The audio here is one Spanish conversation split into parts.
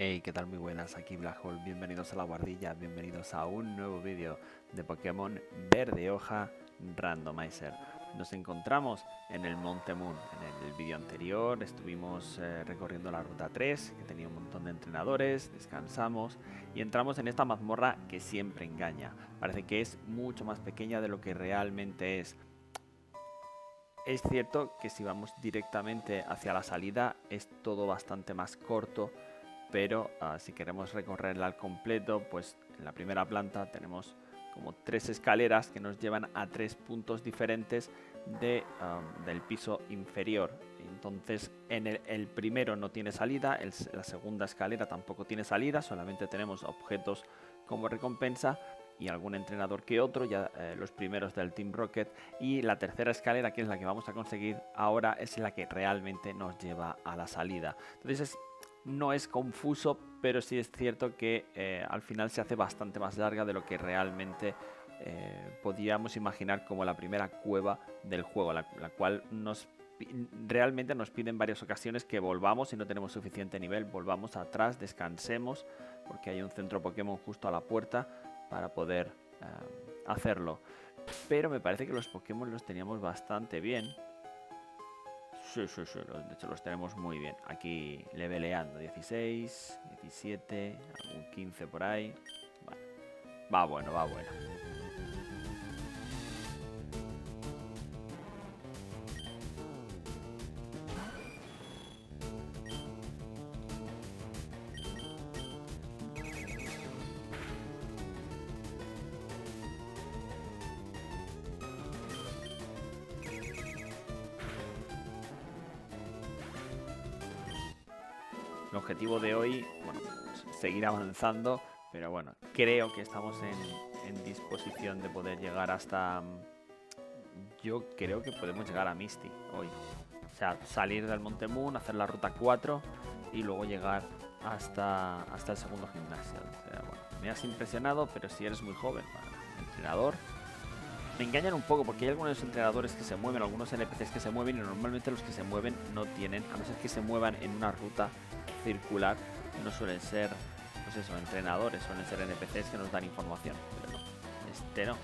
Hey, ¿qué tal? Muy buenas, aquí Black Hole, bienvenidos a la guardilla, bienvenidos a un nuevo vídeo de Pokémon Verde Hoja Randomizer. Nos encontramos en el Monte Moon. En el vídeo anterior estuvimos eh, recorriendo la ruta 3, que tenía un montón de entrenadores, descansamos y entramos en esta mazmorra que siempre engaña. Parece que es mucho más pequeña de lo que realmente es. Es cierto que si vamos directamente hacia la salida es todo bastante más corto pero ah, si queremos recorrerla al completo, pues en la primera planta tenemos como tres escaleras que nos llevan a tres puntos diferentes de, del piso inferior. Entonces, en el, primero no tiene salida, la segunda escalera tampoco tiene salida, solamente tenemos objetos como recompensa y algún entrenador que otro, ya eh, los primeros del Team Rocket. Y la tercera escalera, que es la que vamos a conseguir ahora, es la que realmente nos lleva a la salida. Entonces, no es confuso, pero sí es cierto que eh, al final se hace bastante más larga de lo que realmente eh, podíamos imaginar como la primera cueva del juego, la, cual nos realmente nos pide en varias ocasiones que volvamos si no tenemos suficiente nivel, volvamos atrás, descansemos, porque hay un centro Pokémon justo a la puerta para poder eh, hacerlo. Pero me parece que los Pokémon los teníamos bastante bien. De hecho los tenemos muy bien. Aquí leveleando, 16, 17, algún 15 por ahí. Va bueno, va bueno. El objetivo de hoy, bueno, seguir avanzando, pero bueno, creo que estamos en, disposición de poder llegar hasta... Yo creo que podemos llegar a Misty hoy. O sea, salir del Monte Moon, hacer la ruta 4 y luego llegar hasta, hasta el segundo gimnasio. me has impresionado, pero si eres muy joven, entrenador, me engañan un poco porque hay algunos entrenadores que se mueven, algunos NPCs que se mueven y normalmente los que se mueven no tienen, a no ser que se muevan en una ruta circular, no suelen ser, pues eso, entrenadores, suelen ser NPCs que nos dan información, pero no, este no.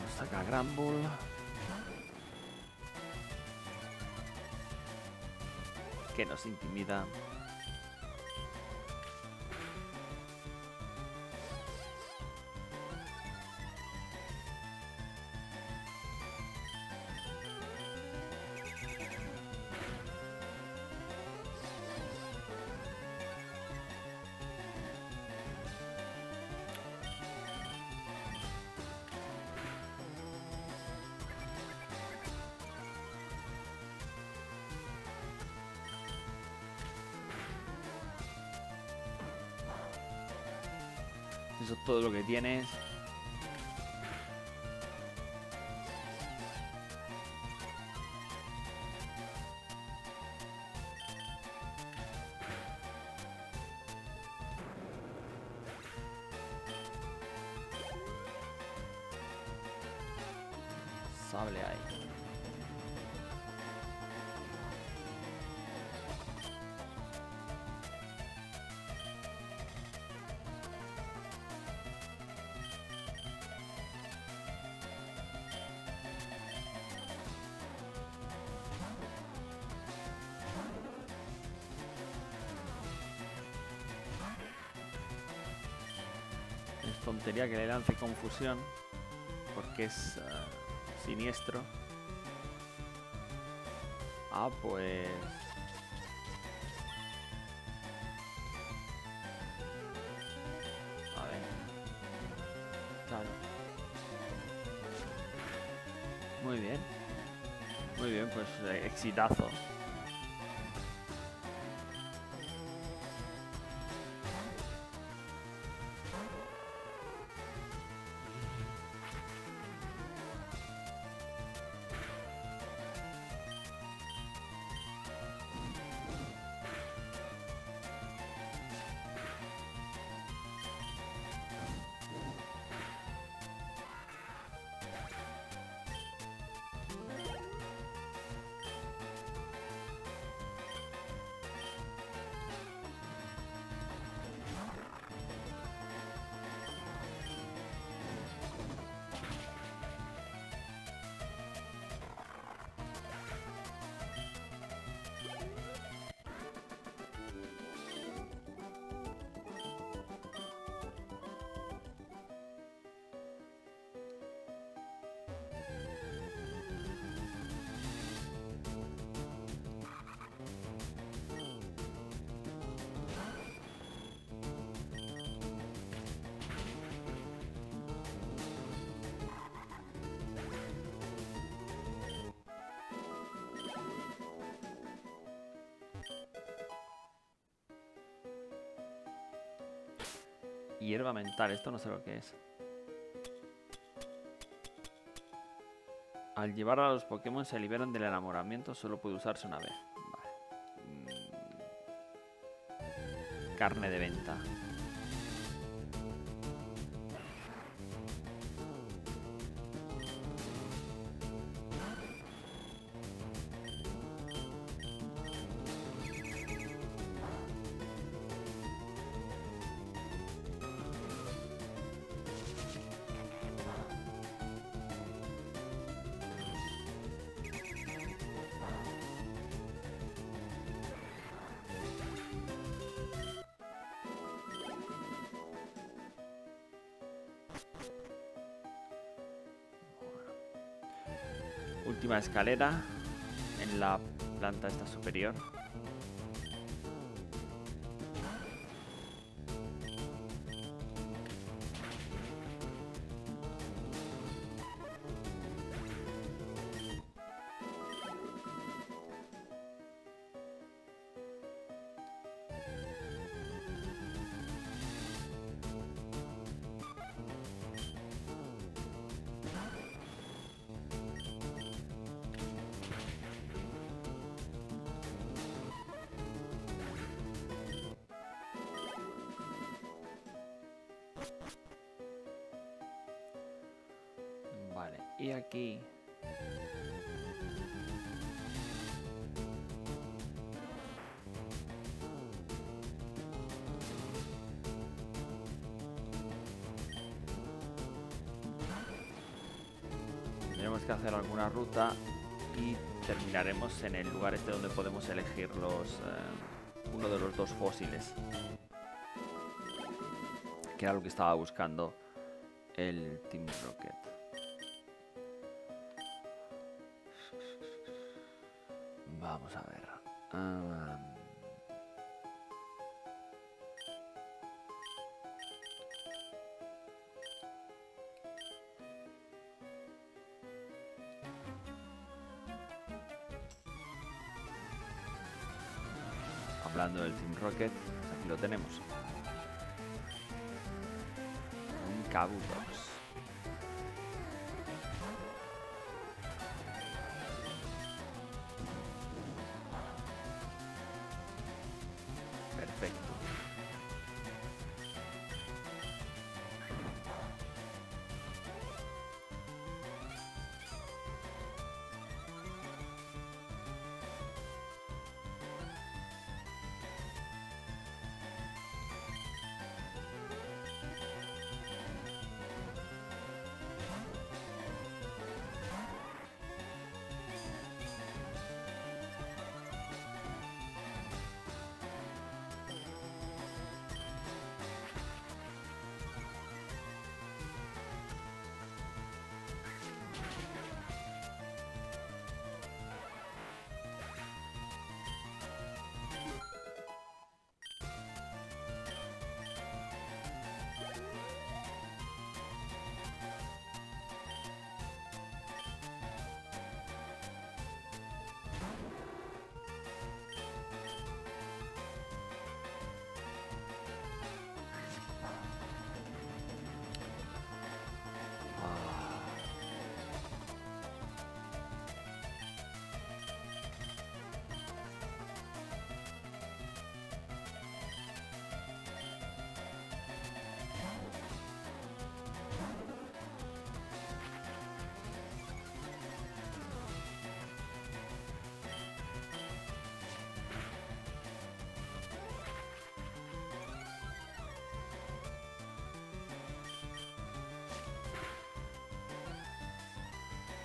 Nos saca Granbull. Que nos intimida. Todo lo que tienes. Tontería que le lance confusión. Porque es uh, siniestro. Ah, pues... A ver. Claro. Muy bien. Muy bien, pues eh, exitazo. Hierba mental, esto no sé lo que es. Al llevar a los Pokémon se liberan del enamoramiento, solo puede usarse una vez. Vale. Mm. Carne de venta. Escalera en la planta esta superior. Ruta y terminaremos en el lugar este donde podemos elegir los eh, uno de los dos fósiles. Que era lo que estaba buscando el Team Rocket. Vamos a ver. Ah, aquí lo tenemos. Un Kabutox.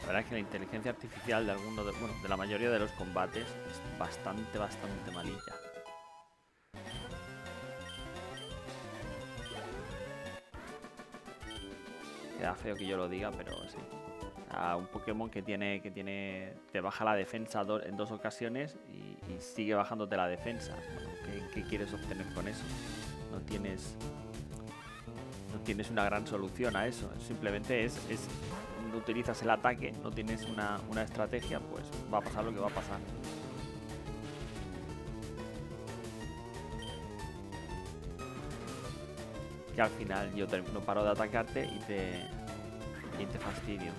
La verdad es que la inteligencia artificial de alguno de, bueno, de la mayoría de los combates es bastante, bastante malilla. Queda feo que yo lo diga, pero sí. A un Pokémon que tiene, que tiene, te baja la defensa en dos ocasiones y, sigue bajándote la defensa. Bueno, ¿qué, qué quieres obtener con eso? No tienes, no tienes una gran solución a eso. Simplemente es, es utilizas el ataque, no tienes una, una estrategia, pues va a pasar lo que va a pasar. que al final yo no paro de atacarte y te, y te fastidio.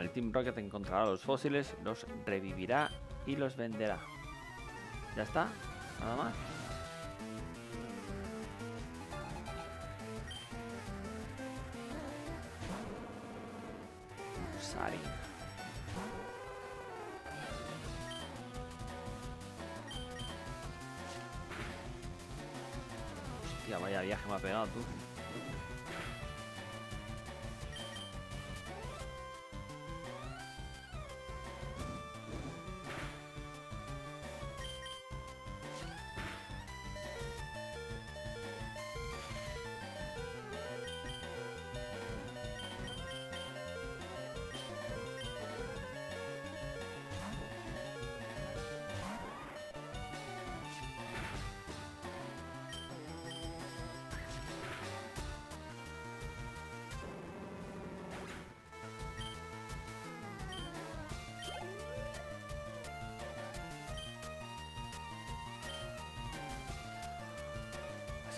El Team Rocket encontrará los fósiles, los revivirá y los venderá. ¿Ya está? ¿Nada más?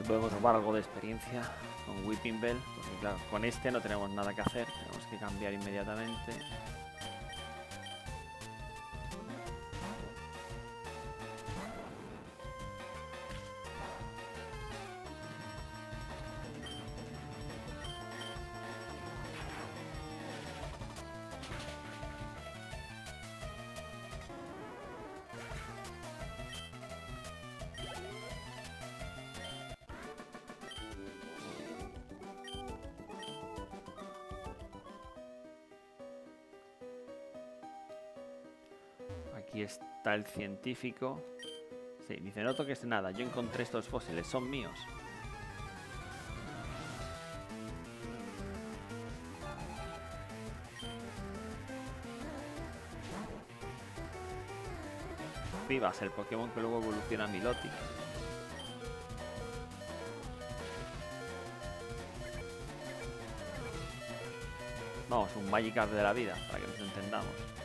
Podemos robar algo de experiencia con Whipping Bell, porque claro, con este no tenemos nada que hacer, tenemos que cambiar inmediatamente. Aquí está el científico. Sí, dice, no toques nada, yo encontré estos fósiles, son míos. Vivas, el Pokémon que luego evoluciona a Milotic. Vamos, un Magikarp de la vida, para que nos entendamos.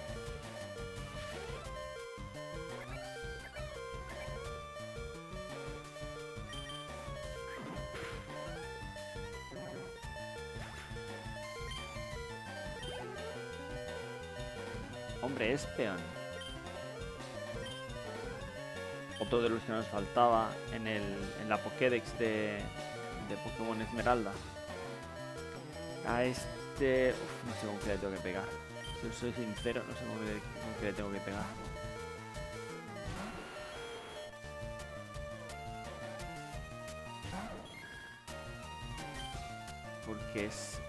Otro de los que nos faltaba en, el, en la Pokédex de, de Pokémon Esmeralda. A este... Uf, no sé con qué le tengo que pegar. Si soy sincero, no sé con qué, con qué le tengo que pegar. Porque es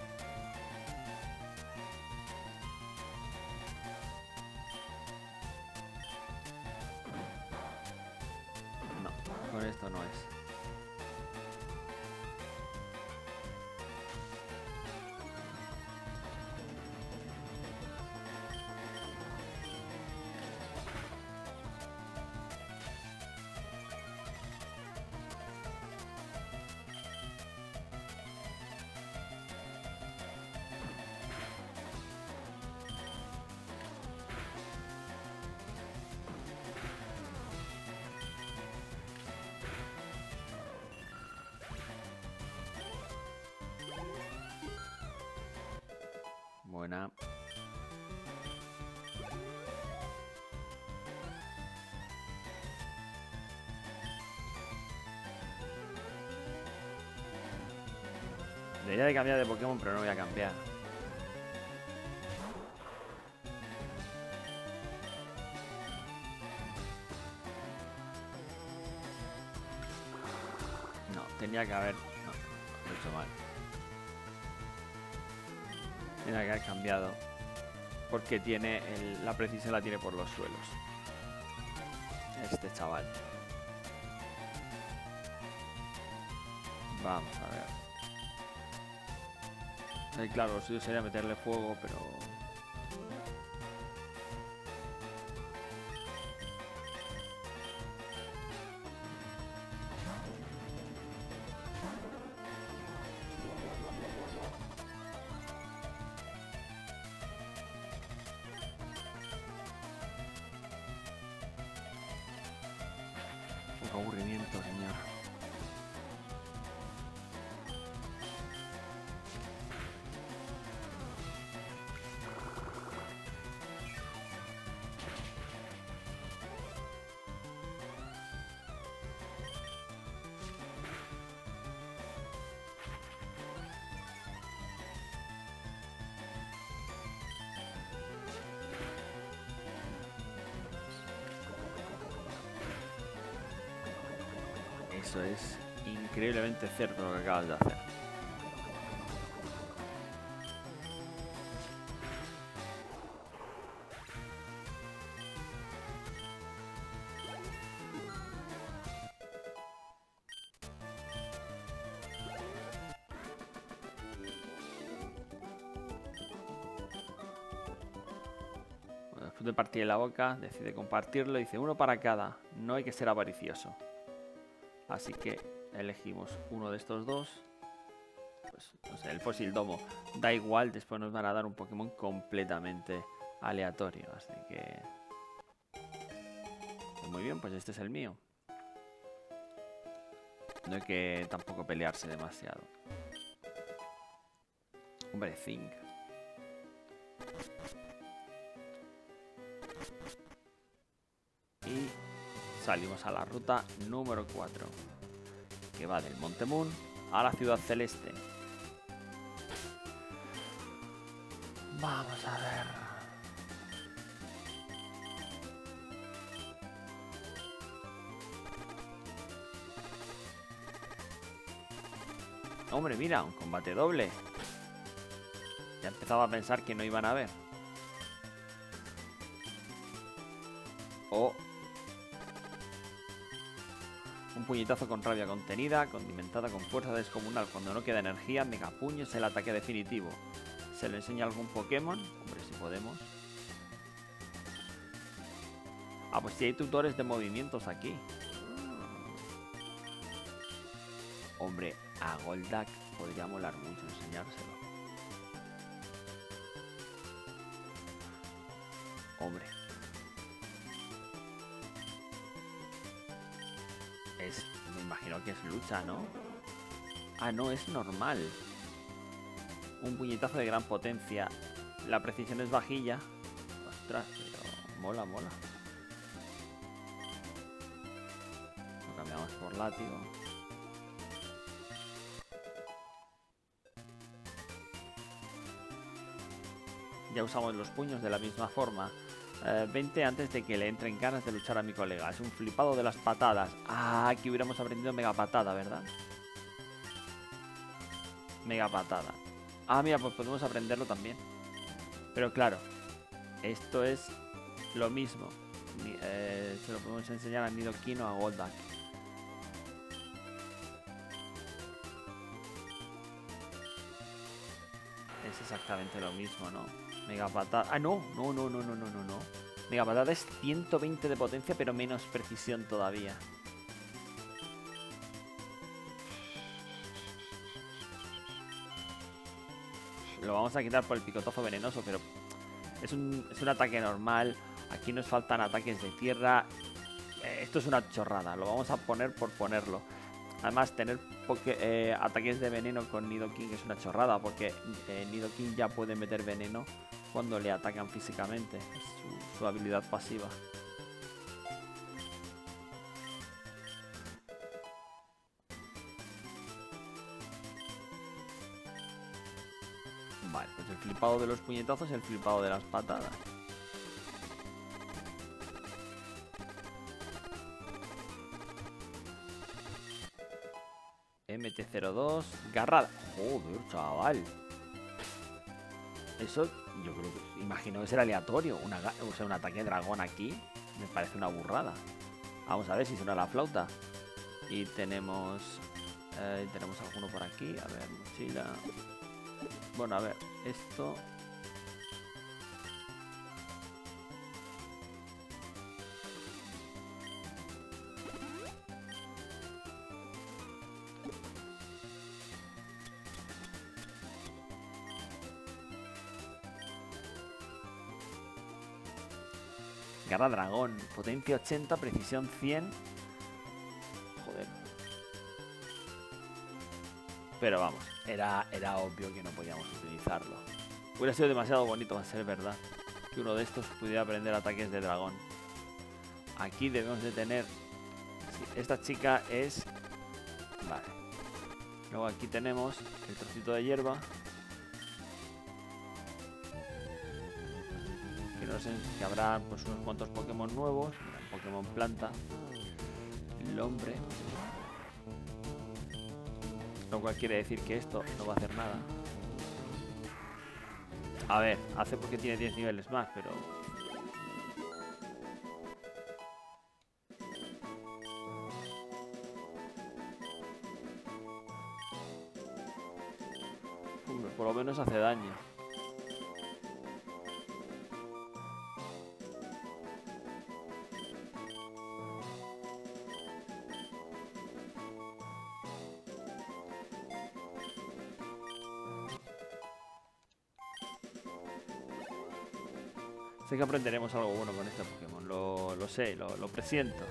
Buena. Debería de cambiar de Pokémon, pero no voy a cambiar. tenía que haber... Que haber cambiado. Porque tiene el- la precisión la tiene por los suelos. Este chaval. Vamos a ver. Eh, claro, lo suyo sería meterle fuego, pero... cierto lo que acabas de hacer. Después de partir la boca, decide compartirlo. Dice uno para cada. No hay que ser avaricioso. Así que elegimos uno de estos dos. Pues, no sé, el fósil domo. Da igual, después nos van a dar un Pokémon completamente aleatorio. Así que... pues muy bien, pues este es el mío. No hay que tampoco pelearse demasiado. Hombre, Zinc. Y salimos a la ruta número 4, que va del Monte Moon a la Ciudad Celeste. Vamos a ver. Hombre, mira, un combate doble. Ya empezaba a pensar que no iban a ver. Un puñetazo con rabia contenida, condimentada con fuerza descomunal. Cuando no queda energía, mega puño es el ataque definitivo. ¿Se lo enseña algún Pokémon? Hombre, si podemos. Ah, pues sí hay tutores de movimientos aquí. Hombre, a Goldak podría molar mucho enseñárselo. Hombre. Es lucha, ¿no? Ah, no, es normal. Un puñetazo de gran potencia. La precisión es vajilla. Ostras, pero mola, mola. Lo cambiamos por látigo. Ya usamos los puños de la misma forma. Eh, 20 antes de que le entren ganas de luchar a mi colega. Es un flipado de las patadas. Ah, aquí hubiéramos aprendido mega patada, ¿verdad? Mega patada. Ah, mira, pues podemos aprenderlo también. Pero claro, esto es lo mismo. Eh, se lo podemos enseñar a Nidoking o a Goldak. Es exactamente lo mismo, ¿no? Mega patada. Ah, no, no, no, no, no, no, no, no. Mega patada es 120 de potencia, pero menos precisión todavía. Lo vamos a quitar por el picotazo venenoso, pero es un, es un ataque normal. Aquí nos faltan ataques de tierra. Eh, esto es una chorrada, lo vamos a poner por ponerlo. Además, tener eh, ataques de veneno con Nidoking es una chorrada, porque eh, Nidoking ya puede meter veneno cuando le atacan físicamente. Su, su habilidad pasiva. Vale, pues el flipado de los puñetazos y el flipado de las patadas. MT-02, garrada. Joder, chaval. Eso, yo creo que, imagino que será aleatorio. Un ataque de dragón aquí me parece una burrada. Vamos a ver si suena la flauta. Y tenemos, eh, tenemos alguno por aquí. A ver, mochila. Bueno, a ver, esto Dragón. Potencia 80, precisión 100. Joder. Pero vamos, era, era obvio que no podíamos utilizarlo. Hubiera sido demasiado bonito para ser verdad. Que uno de estos pudiera aprender ataques de dragón. Aquí debemos de tener... esta chica es... Vale. Luego aquí tenemos el trocito de hierba. Que habrá pues, unos cuantos Pokémon nuevos. Pokémon planta. El hombre. Lo cual quiere decir que esto no va a hacer nada. A ver, hace porque tiene 10 niveles más, pero... Aprenderemos algo bueno con este Pokémon, lo, sé, lo presiento.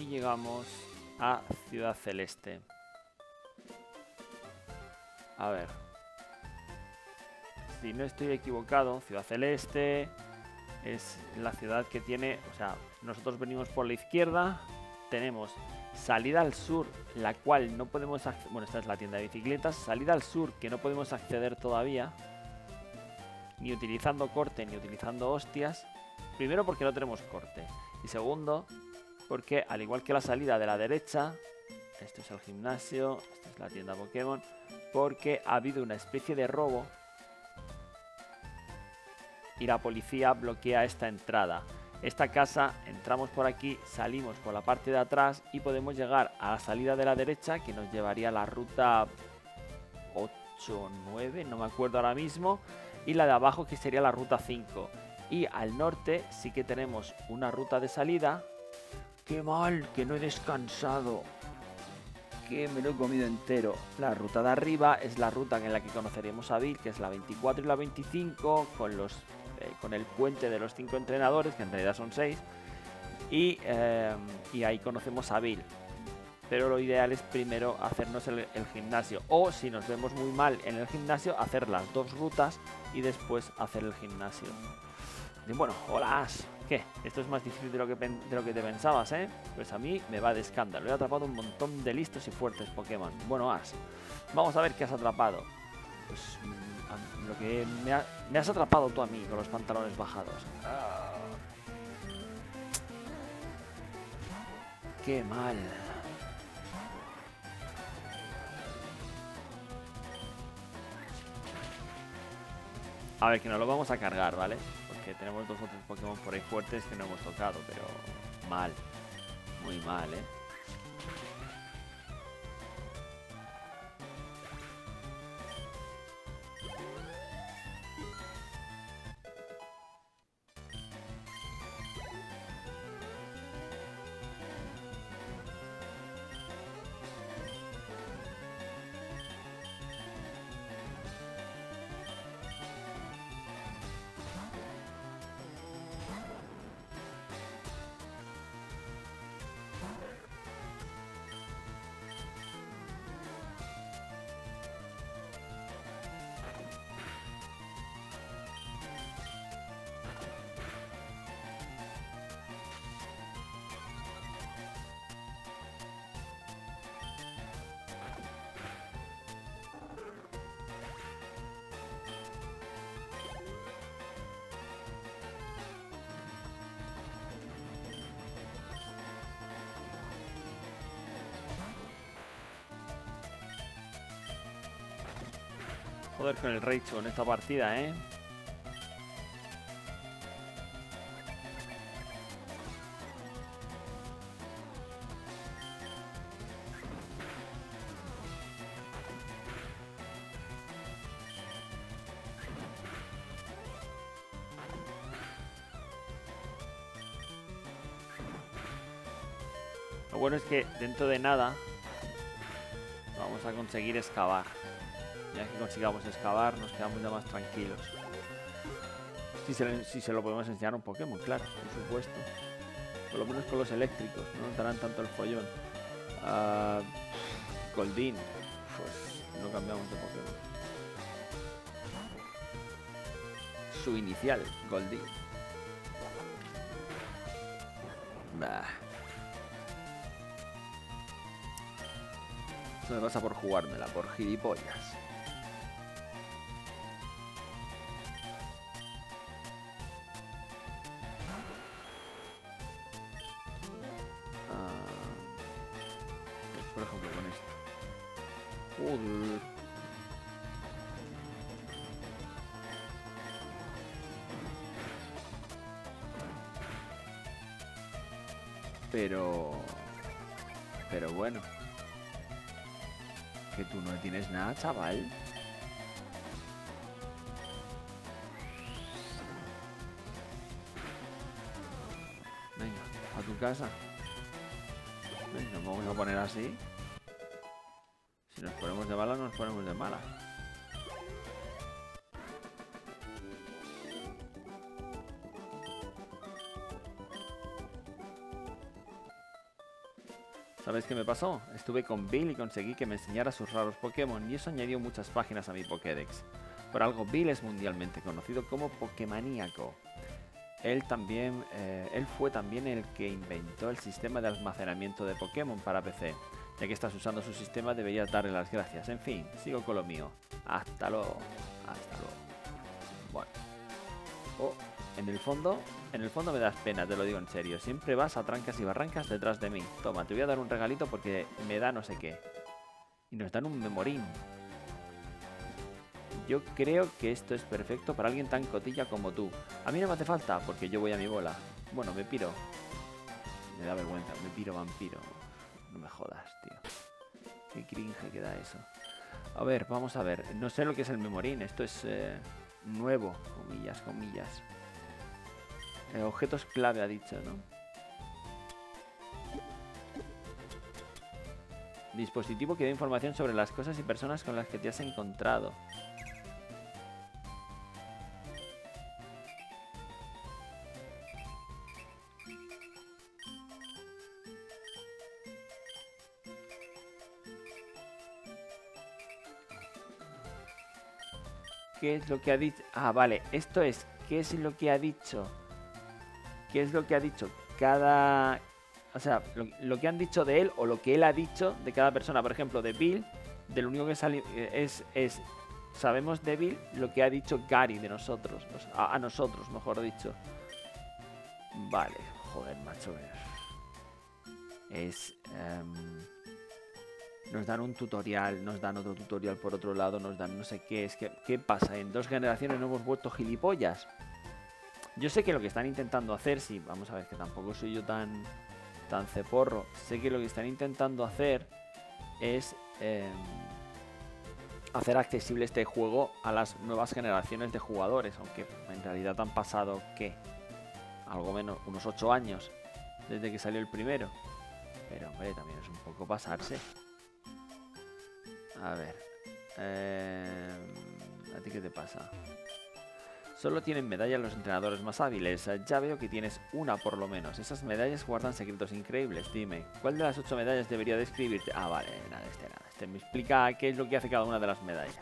Y llegamos a Ciudad Celeste. A ver. Si no estoy equivocado, Ciudad Celeste es la ciudad que tiene... O sea, nosotros venimos por la izquierda, tenemos salida al sur, la cual no podemos... Bueno, esta es la tienda de bicicletas. Salida al sur, que no podemos acceder todavía. Ni utilizando corte, ni utilizando hostias. Primero porque no tenemos corte. Y segundo, porque al igual que la salida de la derecha, esto es el gimnasio, esta es la tienda Pokémon, porque ha habido una especie de robo y la policía bloquea esta entrada. Esta casa, entramos por aquí, salimos por la parte de atrás y podemos llegar a la salida de la derecha que nos llevaría a la ruta 8 o 9, no me acuerdo ahora mismo, y la de abajo que sería la ruta 5. Y al norte sí que tenemos una ruta de salida Qué mal, que no he descansado. Que me lo he comido entero. La ruta de arriba es la ruta en la que conoceremos a Bill, que es la 24 y la 25, con, los, eh, con el puente de los cinco entrenadores, que en realidad son seis. Y, eh, ahí conocemos a Bill. Pero lo ideal es primero hacernos el, el gimnasio. O si nos vemos muy mal en el gimnasio, hacer las dos rutas y después hacer el gimnasio. Y bueno, hola ¿Qué? Esto es más difícil de lo, que de lo que te pensabas, ¿eh? Pues a mí me va de escándalo. He atrapado un montón de listos y fuertes Pokémon. Bueno, As, vamos a ver qué has atrapado. Pues mm, lo que me, has atrapado tú a mí con los pantalones bajados. Ah. Qué mal. A ver, que nos lo vamos a cargar, ¿vale? tenemos dos otros Pokémon por ahí fuertes que no hemos tocado, pero mal. Muy mal, ¿eh? Joder con el Raichu en esta partida, ¿eh? Lo bueno es que dentro de nada vamos a conseguir excavar. Ya que consigamos excavar, nos quedamos ya más tranquilos. Si se, lo podemos enseñar a un Pokémon, claro, por supuesto. Por lo menos con los eléctricos, no nos darán tanto el follón. Uh, Goldín, pues no cambiamos de Pokémon. Su inicial, Goldín. Bah. Eso me pasa por jugármela, por gilipollas. Chaval. ¿Sabes qué me pasó? Estuve con Bill y conseguí que me enseñara sus raros Pokémon y eso añadió muchas páginas a mi Pokédex. Por algo, Bill es mundialmente conocido como Pokémaníaco. Él también, eh, él fue también el que inventó el sistema de almacenamiento de Pokémon para PC. Ya que estás usando su sistema, deberías darle las gracias. En fin, sigo con lo mío. Hasta luego. Hasta luego. Bueno. Oh, en el fondo, en el fondo me das pena, te lo digo en serio. Siempre vas a trancas y barrancas detrás de mí. Toma, te voy a dar un regalito porque me da no sé qué. Y nos dan un memorín. Yo creo que esto es perfecto para alguien tan cotilla como tú. A mí no me hace falta, porque yo voy a mi bola. Bueno, me piro. Me da vergüenza, me piro vampiro. No me jodas, tío. Qué cringe que da eso. A ver, vamos a ver. No sé lo que es el memorín. Esto es eh, nuevo. Comillas, comillas. Objetos clave ha dicho, ¿no? Dispositivo que da información sobre las cosas y personas con las que te has encontrado. ¿Qué es lo que ha dicho? Ah, vale, esto es, ¿qué es lo que ha dicho? ¿Qué es lo que ha dicho cada... O sea, lo, que han dicho de él o lo que él ha dicho de cada persona. Por ejemplo, de Bill, de lo único que sale eh, es, es... Sabemos de Bill lo que ha dicho Gary de nosotros. A, nosotros, mejor dicho. Vale, joder, macho. Es... Em, nos dan un tutorial, nos dan otro tutorial por otro lado, nos dan no sé qué. Es ¿qué pasa? En dos generaciones no hemos vuelto gilipollas. Yo sé que lo que están intentando hacer, sí, vamos a ver, que tampoco soy yo tan, tan ceporro. Sé que lo que están intentando hacer es em, hacer accesible este juego a las nuevas generaciones de jugadores. Aunque en realidad han pasado, ¿qué? Algo menos, unos 8 años desde que salió el primero. Pero, hombre, también es un poco pasarse. A ver. Em, ¿A ti qué te pasa? Solo tienen medallas los entrenadores más hábiles. Ya veo que tienes una por lo menos. Esas medallas guardan secretos increíbles. Dime, ¿cuál de las ocho medallas debería describirte? Ah, vale, nada, este nada. Este me explica qué es lo que hace cada una de las medallas.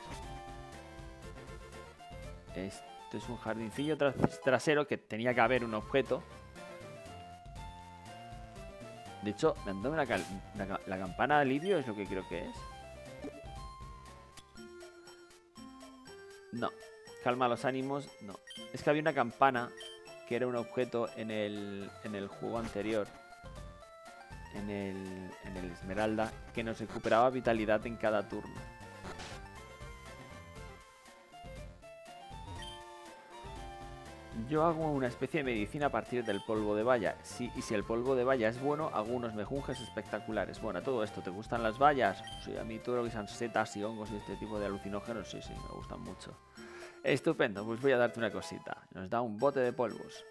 Esto es un jardincillo trasero que tenía que haber un objeto. De hecho, dándome la, la campana de alivio es lo que creo que es. No. Calma los ánimos. No. Es que había una campana que era un objeto en el, en el juego anterior. En el, en el Esmeralda. Que nos recuperaba vitalidad en cada turno. Yo hago una especie de medicina a partir del polvo de valla. Si, y si el polvo de valla es bueno, hago unos mejunjes espectaculares. Bueno, todo esto, ¿te gustan las vallas? Sí, a mí todo lo que sean setas y hongos y este tipo de alucinógenos, sí, sí, me gustan mucho. Estupendo, pues voy a darte una cosita. Nos da un bote de polvos.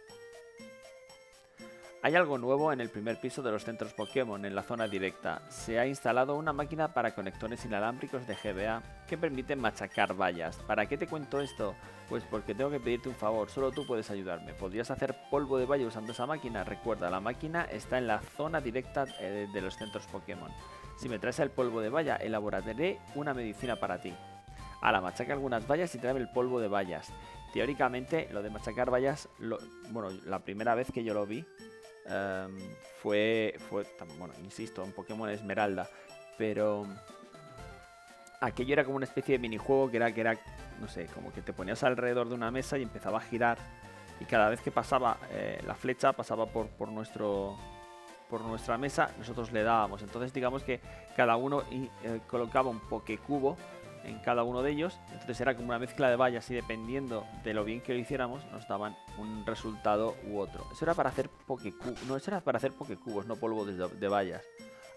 Hay algo nuevo en el primer piso de los centros Pokémon, en la zona directa. Se ha instalado una máquina para conectores inalámbricos de GBA que permite machacar vallas. ¿Para qué te cuento esto? Pues porque tengo que pedirte un favor, solo tú puedes ayudarme. ¿Podrías hacer polvo de valla usando esa máquina? Recuerda, la máquina está en la zona directa eh, de los centros Pokémon. Si me traes el polvo de valla, elaboraré una medicina para ti. La machaca algunas vallas y trae el polvo de vallas. Teóricamente, lo de machacar vallas, bueno, la primera vez que yo lo vi, Em, fue, fue, bueno, insisto, un Pokémon Esmeralda, pero aquello era como una especie de minijuego que era, que era, no sé, como que te ponías alrededor de una mesa y empezaba a girar y cada vez que pasaba eh, la flecha pasaba por, por nuestro por nuestra mesa, nosotros le dábamos. Entonces digamos que cada uno eh, colocaba un Pokécubo en cada uno de ellos. Entonces era como una mezcla de vallas y dependiendo de lo bien que lo hiciéramos, nos daban un resultado u otro. Eso era para hacer pokecubos. No, eso era para hacer pokecubos, no polvo de, de, vallas.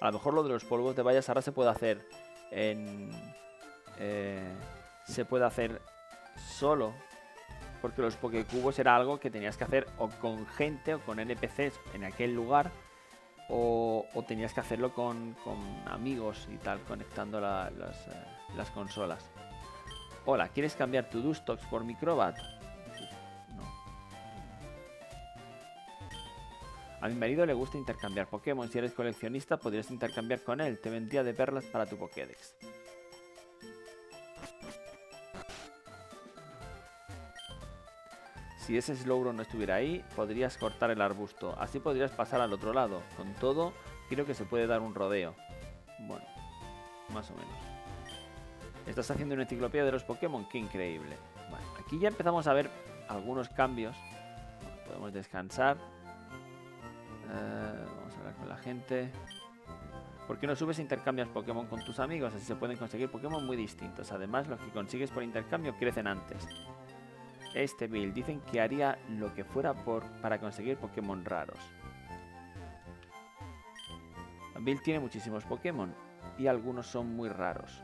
A lo mejor lo de los polvos de vallas ahora se puede hacer en. Eh, se puede hacer solo. Porque los pokecubos era algo que tenías que hacer o con gente o con NPCs en aquel lugar. O, tenías que hacerlo con, amigos y tal, conectando las. Eh, las consolas. Hola, ¿quieres cambiar tu Dustox por Microbat? No. A mi marido le gusta intercambiar Pokémon. Si eres coleccionista, podrías intercambiar con él. Te vendría de perlas para tu Pokédex. Si ese Slowbro no estuviera ahí, podrías cortar el arbusto. Así podrías pasar al otro lado. Con todo, creo que se puede dar un rodeo. Bueno, más o menos. Estás haciendo una enciclopedia de los Pokémon, qué increíble. Aquí ya empezamos a ver algunos cambios. podemos descansar. Eh, vamos a hablar con la gente. ¿Por qué no subes e intercambias Pokémon con tus amigos? Así se pueden conseguir Pokémon muy distintos. Además, los que consigues por intercambio crecen antes. Este Bill dicen que haría lo que fuera por, para conseguir Pokémon raros. Bill tiene muchísimos Pokémon y algunos son muy raros.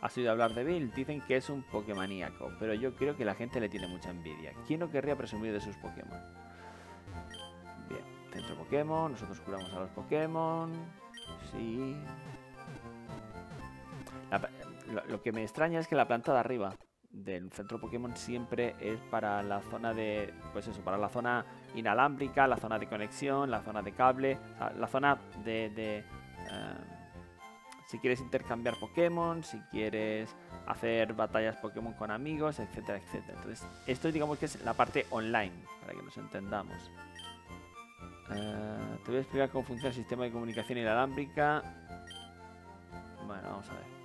¿Has oído hablar de Bill? Dicen que es un Pokémoníaco, pero yo creo que la gente le tiene mucha envidia. ¿Quién no querría presumir de sus Pokémon? Bien, centro Pokémon, nosotros curamos a los Pokémon. Sí. Lo, que me extraña es que la planta de arriba del centro Pokémon siempre es para la zona de, pues eso, para la zona inalámbrica, la zona de conexión, la zona de cable, la zona de, eh, si quieres intercambiar Pokémon, si quieres hacer batallas Pokémon con amigos, etcétera, etcétera. Entonces, esto digamos que es la parte online, para que nos entendamos. Eh, te voy a explicar cómo funciona el sistema de comunicación inalámbrica. Bueno, vamos a ver.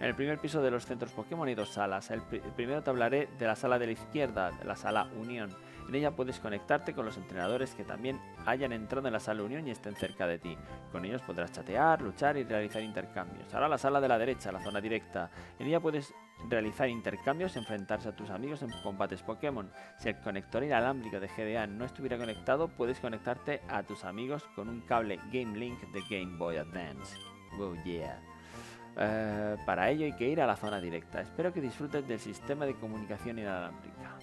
En el primer piso de los centros Pokémon hay dos salas. el primero te hablaré de la sala de la izquierda, la sala Unión. En ella puedes conectarte con los entrenadores que también hayan entrado en la sala Unión y estén cerca de ti. Con ellos podrás chatear, luchar y realizar intercambios. Ahora la sala de la derecha, la zona directa. En ella puedes realizar intercambios, enfrentarse a tus amigos en combates Pokémon. Si el conector inalámbrico de GBA no estuviera conectado, puedes conectarte a tus amigos con un cable Game Link de Game Boy Advance. Oh yeah. Eh, para ello hay que ir a la zona directa. Espero que disfrutes del sistema de comunicación inalámbrica.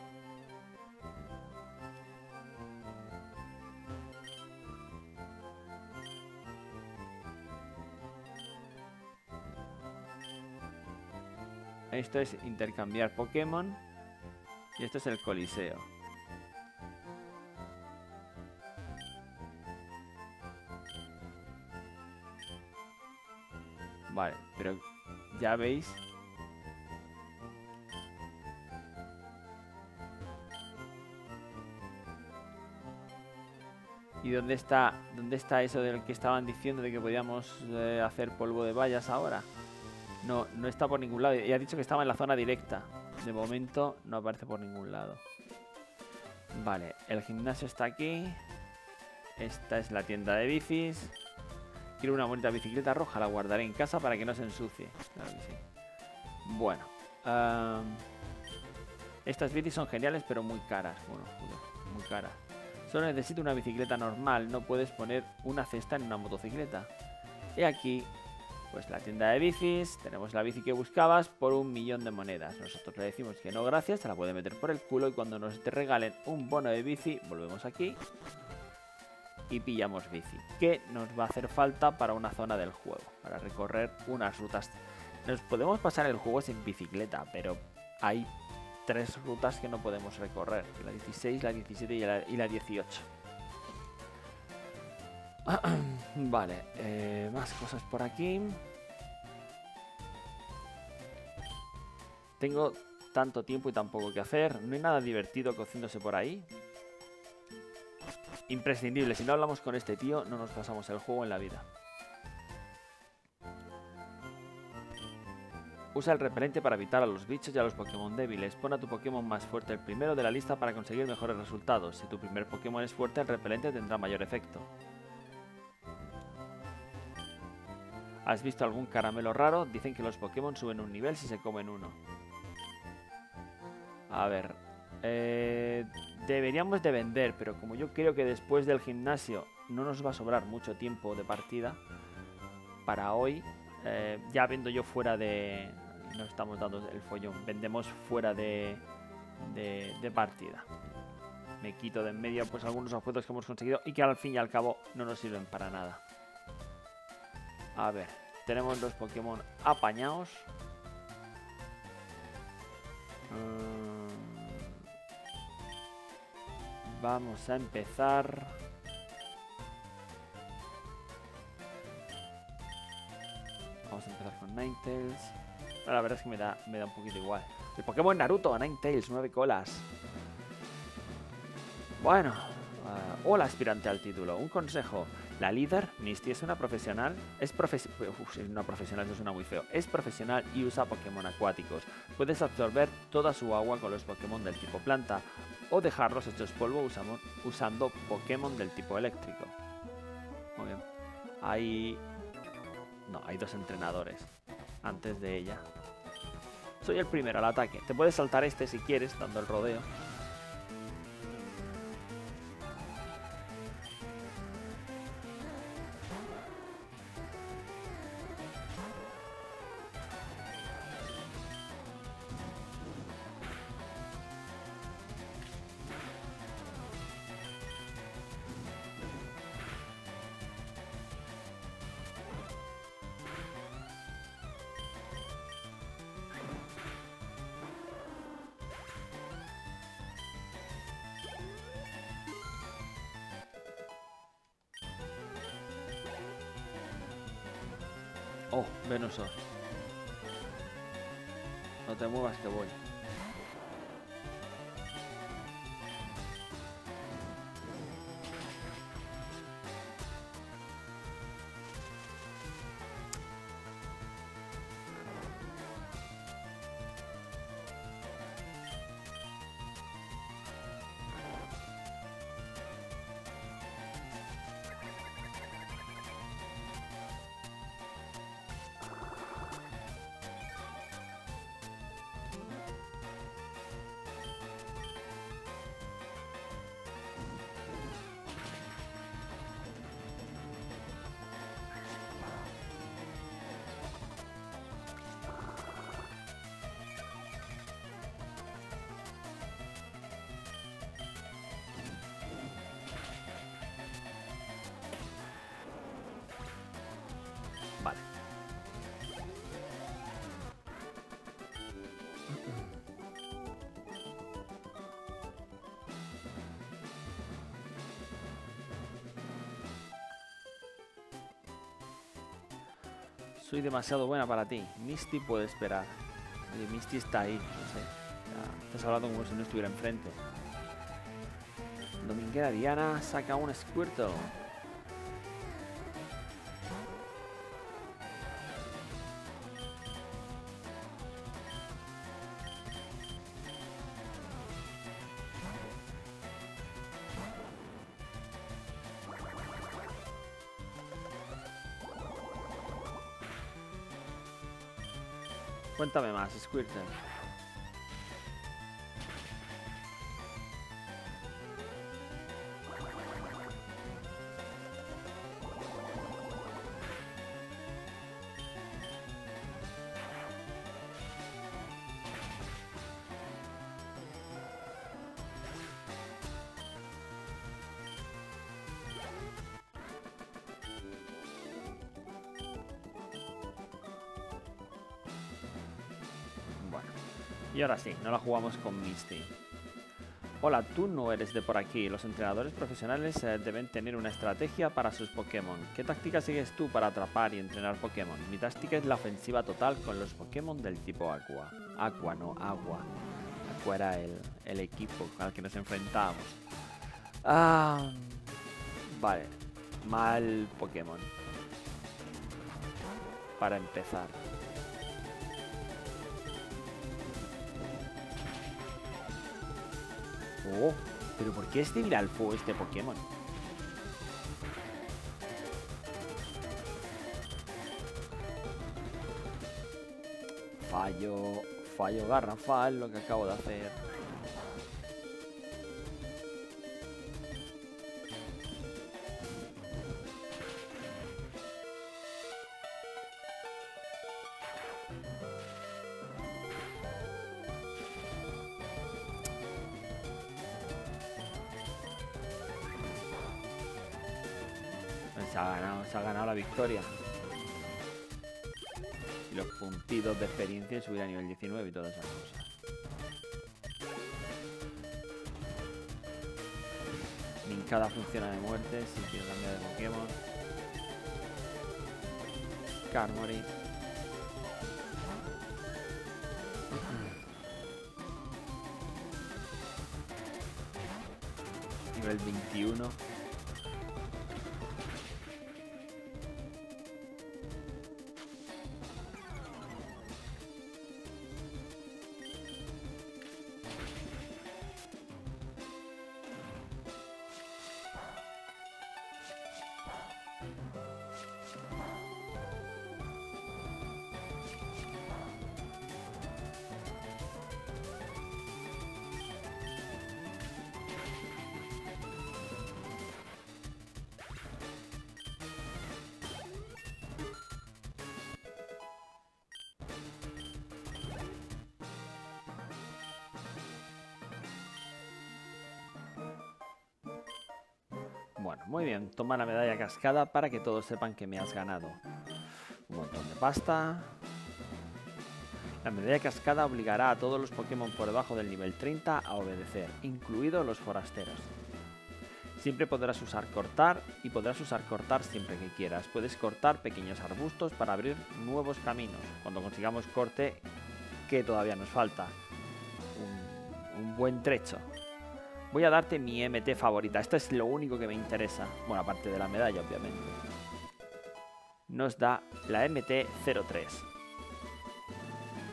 Esto es intercambiar Pokémon. Y esto es el Coliseo. Vale, pero ya veis ¿Y dónde está, dónde está eso del que estaban diciendo de que podíamos eh, hacer polvo de vallas ahora? No, no está por ningún lado. Y ha dicho que estaba en la zona directa. De momento no aparece por ningún lado. Vale, el gimnasio está aquí. Esta es la tienda de bicis. Quiero una bonita bicicleta roja, la guardaré en casa para que no se ensucie. Claro que sí. Bueno. Estas bicis son geniales pero muy caras. Bueno, muy caras. Solo necesito una bicicleta normal, no puedes poner una cesta en una motocicleta. Y aquí, pues la tienda de bicis, tenemos la bici que buscabas por un millón de monedas. Nosotros le decimos que no gracias, se la puede meter por el culo y cuando nos te regalen un bono de bici, volvemos aquí y pillamos bici, que nos va a hacer falta para una zona del juego, para recorrer unas rutas. Nos podemos pasar el juego sin bicicleta, pero hay tres rutas que no podemos recorrer. La 16, la 17 y la, y la 18. vale, eh, más cosas por aquí. Tengo tanto tiempo y tan poco que hacer. No hay nada divertido cociéndose por ahí. Imprescindible. Si no hablamos con este tío, no nos pasamos el juego en la vida. Usa el repelente para evitar a los bichos y a los Pokémon débiles. Pon a tu Pokémon más fuerte el primero de la lista para conseguir mejores resultados. Si tu primer Pokémon es fuerte, el repelente tendrá mayor efecto. ¿Has visto algún caramelo raro? Dicen que los Pokémon suben un nivel si se comen uno. A ver. Eh, deberíamos de vender, pero como yo creo que después del gimnasio no nos va a sobrar mucho tiempo de partida, para hoy, eh, ya vendo yo fuera de, no estamos dando el follón. Vendemos fuera de, de, partida. Me quito de en medio pues algunos objetos que hemos conseguido y que al fin y al cabo no nos sirven para nada. A ver, tenemos los Pokémon apañados. Mm. Vamos a empezar... Vamos a empezar con Ninetales. La verdad es que me da, me da un poquito igual. El Pokémon Naruto, Ninetales, nueve colas. Bueno. Uh, hola, aspirante al título. Un consejo. La líder, Misty, es una profesional. Es profesional. una profesional, eso suena muy feo. Es profesional y usa Pokémon acuáticos. Puedes absorber toda su agua con los Pokémon del tipo planta. O dejarlos hechos polvo usando, usando Pokémon del tipo eléctrico. Muy bien. Hay. No, hay dos entrenadores antes de ella. Soy el primero al ataque. Te puedes saltar este si quieres, dando el rodeo. Soy demasiado buena para ti. Misty puede esperar. Misty está ahí, no sé. estás hablando como si no estuviera enfrente. Dominguera Diana saca un Squirtle. Cuéntame más, Squirtle. Ahora sí, no la jugamos con Misty. Hola, tú no eres de por aquí. Los entrenadores profesionales eh, deben tener una estrategia para sus Pokémon. ¿Qué táctica sigues tú para atrapar y entrenar Pokémon? Mi táctica es la ofensiva total con los Pokémon del tipo Aqua. Aqua, no, Agua. Aqua era el, el equipo al que nos enfrentábamos. Ah, vale. Mal Pokémon. Para empezar. Pero ¿por qué es fuego este Pokémon? Fallo, fallo garrafal lo que acabo de hacer. Y los puntitos de experiencia y subir a nivel 19 y todas esas cosas. Mincada funciona de muerte si quiero cambiar de Pokémon. Carmory. Nivel 21. Bueno, muy bien. Toma la medalla cascada para que todos sepan que me has ganado. Un montón de pasta. La medalla cascada obligará a todos los Pokémon por debajo del nivel 30 a obedecer, incluidos los forasteros. Siempre podrás usar cortar y podrás usar cortar siempre que quieras. Puedes cortar pequeños arbustos para abrir nuevos caminos. Cuando consigamos corte, que todavía nos falta. Un, un buen trecho. Voy a darte mi MT favorita. Esto es lo único que me interesa. Bueno, aparte de la medalla, obviamente. Nos da la MT-03.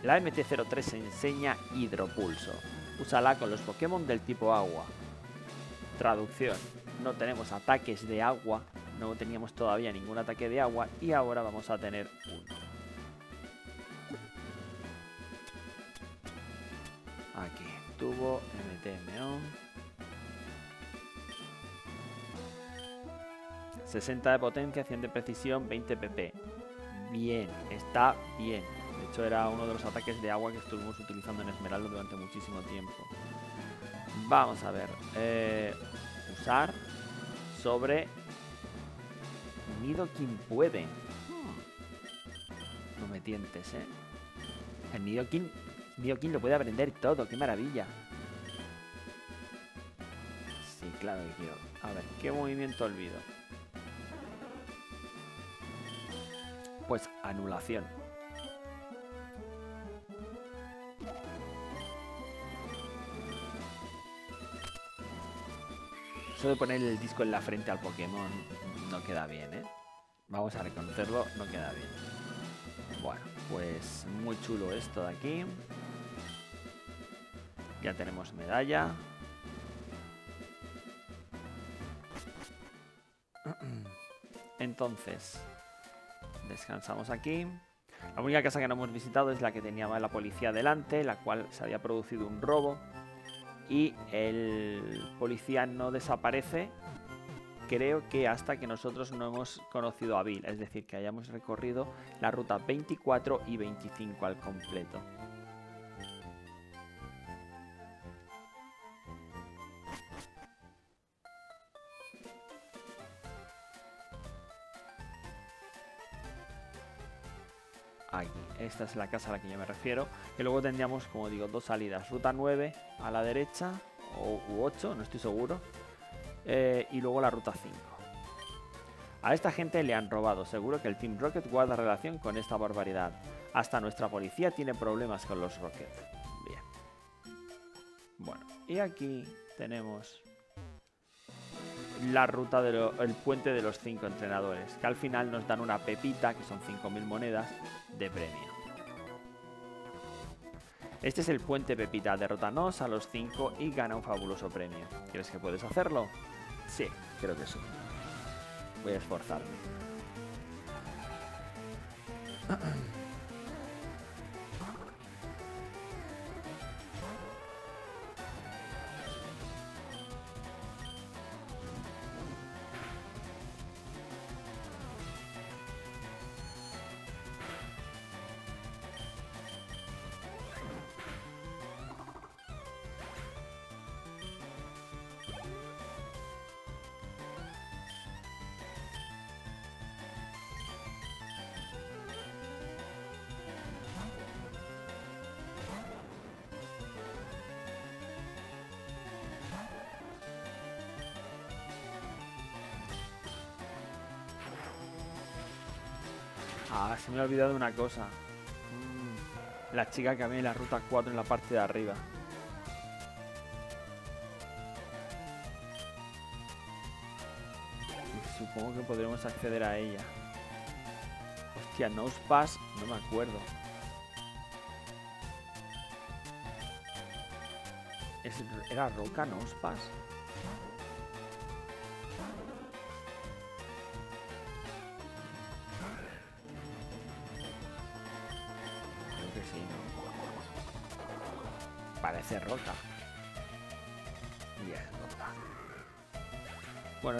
La MT-03 enseña Hidropulso. Úsala con los Pokémon del tipo agua. Traducción. No tenemos ataques de agua. No teníamos todavía ningún ataque de agua. Y ahora vamos a tener 60 de potencia, 100 de precisión, 20 pp. Bien, está bien. De hecho era uno de los ataques de agua que estuvimos utilizando en Esmeralda durante muchísimo tiempo. Vamos a ver. Eh, usar sobre Nidoking puede. Hmm. No me tientes, ¿eh? El Nidoking, Nidoking lo puede aprender todo. ¡Qué maravilla! Sí, claro que quiero. A ver, ¿qué movimiento olvido? Pues anulación. De poner el disco en la frente al Pokémon no queda bien, ¿eh? Vamos a reconocerlo, no queda bien. Bueno, pues muy chulo esto de aquí. Ya tenemos medalla. Entonces, descansamos aquí. La única casa que no hemos visitado es la que tenía la policía delante, la cual se había producido un robo. Y el policía no desaparece, creo que hasta que nosotros no hemos conocido a Bill. Es decir, que hayamos recorrido la ruta 24 y 25 al completo. Esta es la casa a la que yo me refiero. Y luego tendríamos, como digo, dos salidas. Ruta 9 a la derecha, o u 8, no estoy seguro. Eh, y luego la ruta 5. A esta gente le han robado. Seguro que el Team Rocket guarda relación con esta barbaridad. Hasta nuestra policía tiene problemas con los Rocket. Bien. Bueno, y aquí tenemos la ruta del puente de los cinco entrenadores, que al final nos dan una pepita, que son 5.000 monedas, de premio. Este es el puente pepita, derrótanos a los 5 y gana un fabuloso premio. ¿Crees que puedes hacerlo? Sí, creo que sí. Voy a esforzarme. Ah, se me ha olvidado una cosa. Mm, la chica que había en la ruta 4 en la parte de arriba. supongo que podremos acceder a ella. Hostia, Pass, no me acuerdo. ¿Era Roca Pass.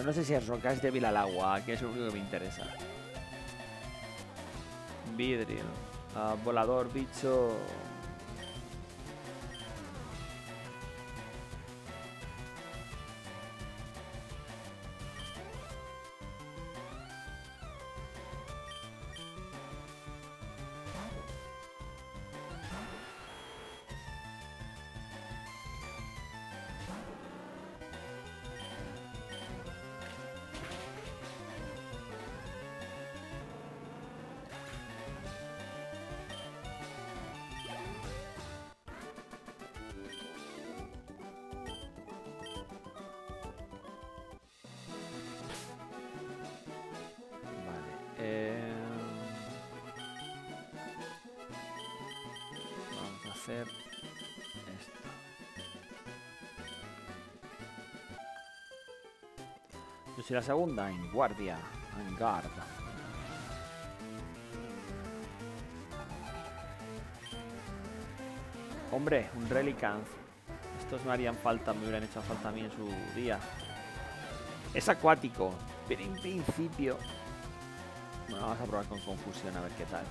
No sé si es roca, es débil al agua, que es lo único que me interesa. Vidrio. Ah, volador, bicho... hacer esto. Yo soy la segunda en guardia, en guard. Hombre, un Relicance. Estos me harían falta, me hubieran hecho falta a mí en su día. Es acuático, pero en principio... Bueno, vamos a probar con confusión a ver qué tal.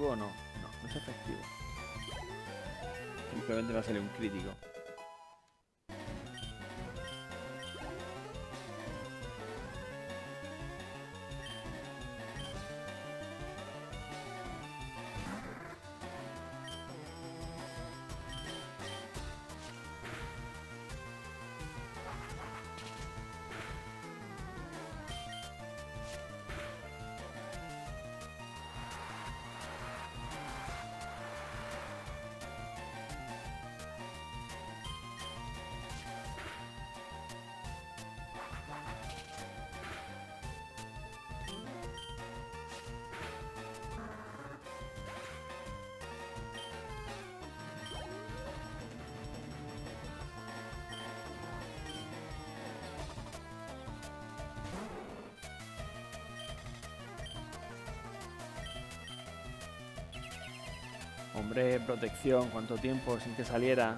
No? No, no es efectivo. Simplemente a salir un crítico. protección, cuánto tiempo sin que saliera.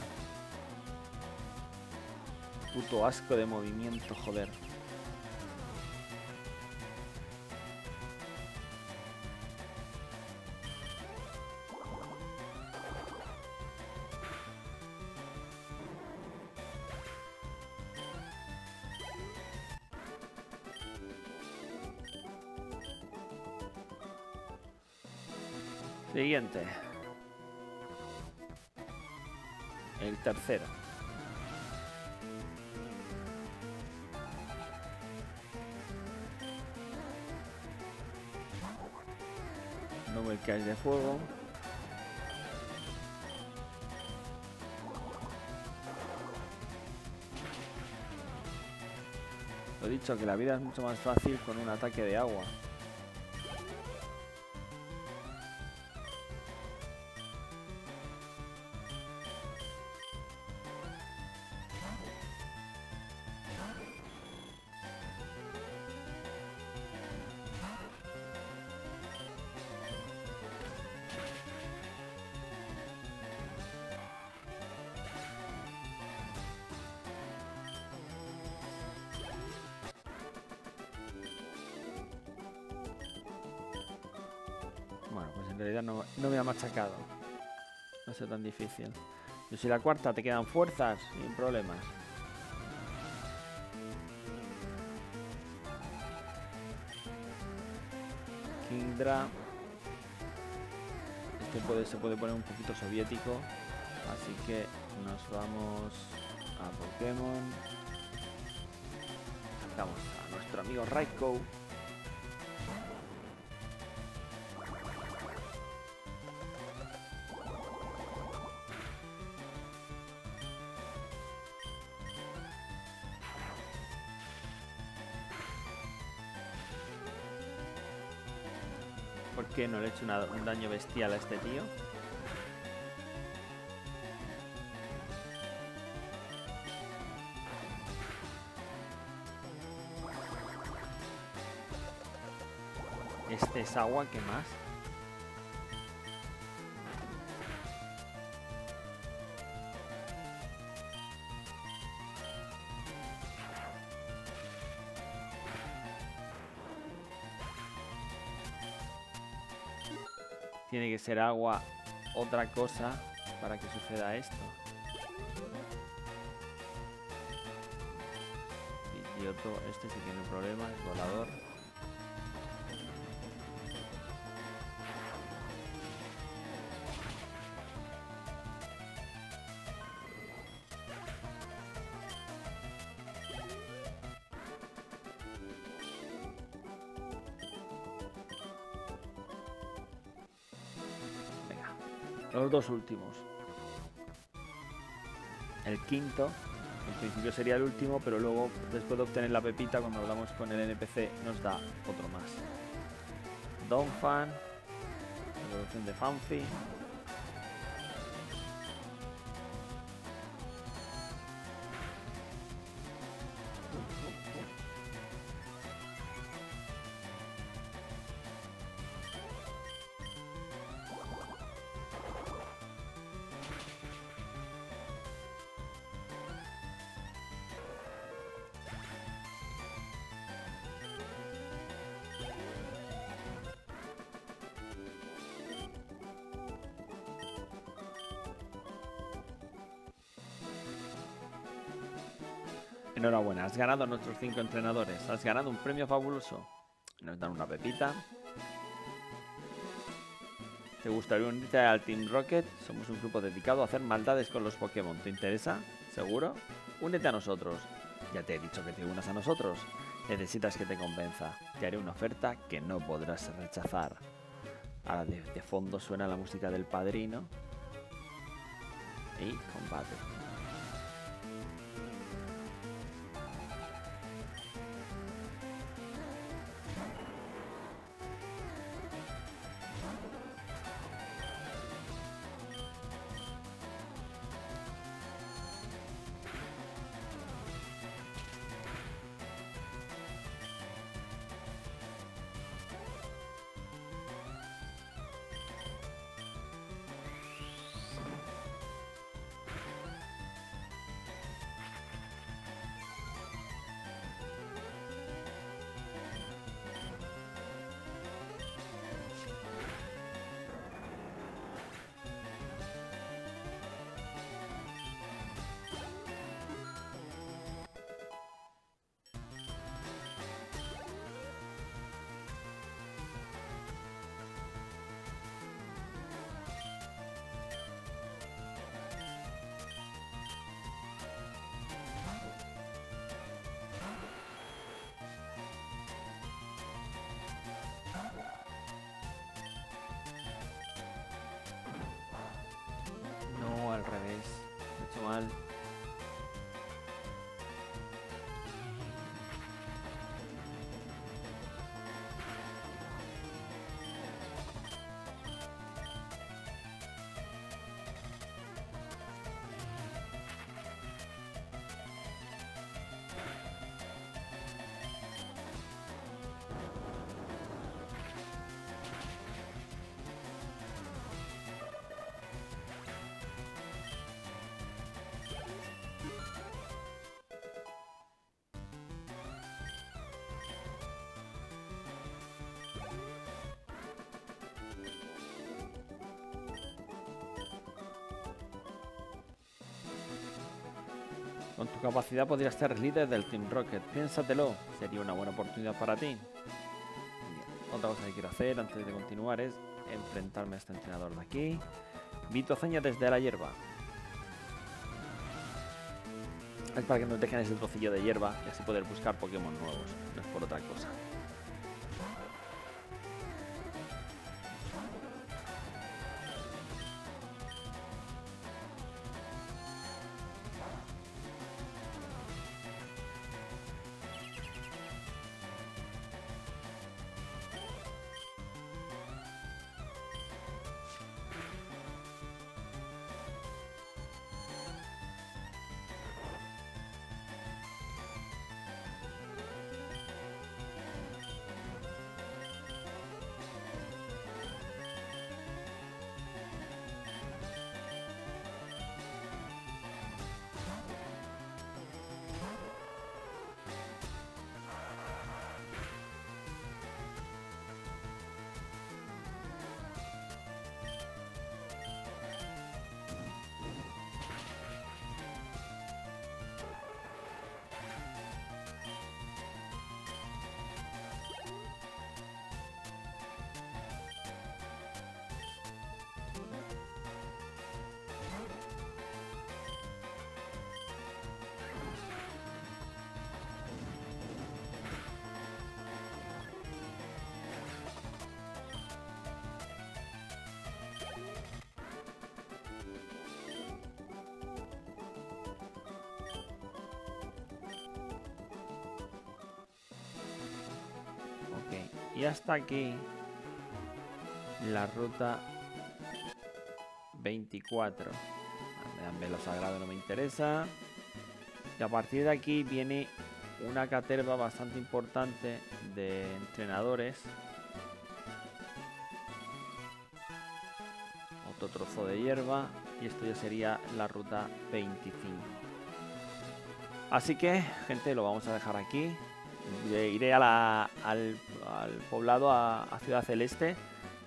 Puto asco de movimiento, joder. Siguiente. El tercero. Nube que hay de fuego. Lo dicho, que la vida es mucho más fácil con un ataque de agua. Machacado. No sea tan difícil. Yo si la cuarta te quedan fuerzas, sin problemas. Kingdra. Este se puede poner un poquito soviético. Así que nos vamos a Pokémon. Sacamos a nuestro amigo Raikou. ¿Por qué no le he hecho una- un daño bestial a este tío? Este es agua, ¿qué más? Ser agua otra cosa para que suceda esto. Idioto, este sí tiene un problema, es volador. Últimos. El quinto, en principio sería el último, pero luego, después de obtener la pepita, cuando hablamos con el NPC, nos da otro más. Donphan, evolución de Fanfi. Enhorabuena, has ganado a nuestros cinco entrenadores. Has ganado un premio fabuloso. Nos dan una pepita. ¿Te gustaría unirte al Team Rocket? Somos un grupo dedicado a hacer maldades con los Pokémon. ¿Te interesa? ¿Seguro? Únete a nosotros. Ya te he dicho que te unas a nosotros. Necesitas que te convenza. Te haré una oferta que no podrás rechazar. Ahora de, de fondo suena la música del padrino. Y combate. Con tu capacidad podrías ser líder del Team Rocket. Piénsatelo, sería una buena oportunidad para ti. Otra cosa que quiero hacer antes de continuar es enfrentarme a este entrenador de aquí. Vi tu hazaña desde la hierba. Es para que nos dejen ese trocillo de hierba y así poder buscar Pokémon nuevos. No es por otra cosa. Y hasta aquí la ruta 24. Velo sagrado no me interesa. Y a partir de aquí viene una caterva bastante importante de entrenadores. Otro trozo de hierba. Y esto ya sería la ruta 25. Así que, gente, lo vamos a dejar aquí. Iré a al, poblado, a, Ciudad Celeste,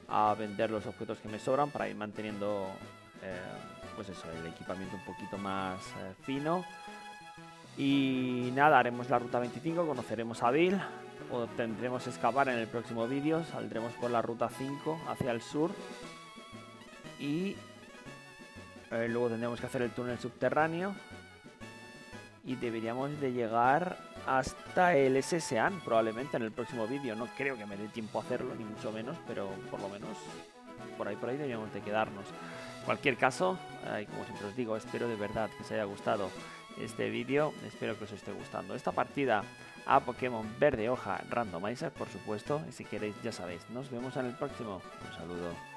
a vender los objetos que me sobran para ir manteniendo eh, pues eso, el equipamiento un poquito más eh, fino. Y nada, haremos la ruta 25, conoceremos a Bill, o tendremos excavar en el próximo vídeo, saldremos por la ruta 5 hacia el sur y eh, luego tendremos que hacer el túnel subterráneo y deberíamos de llegar hasta el SSAN probablemente en el próximo vídeo. No creo que me dé tiempo a hacerlo, ni mucho menos, pero por lo menos por ahí por ahí deberíamos de quedarnos. En cualquier caso, como siempre os digo, espero de verdad que os haya gustado este vídeo, espero que os esté gustando. Esta partida a Pokémon Verde Hoja Randomizer, por supuesto, y si queréis ya sabéis, nos vemos en el próximo. Un saludo.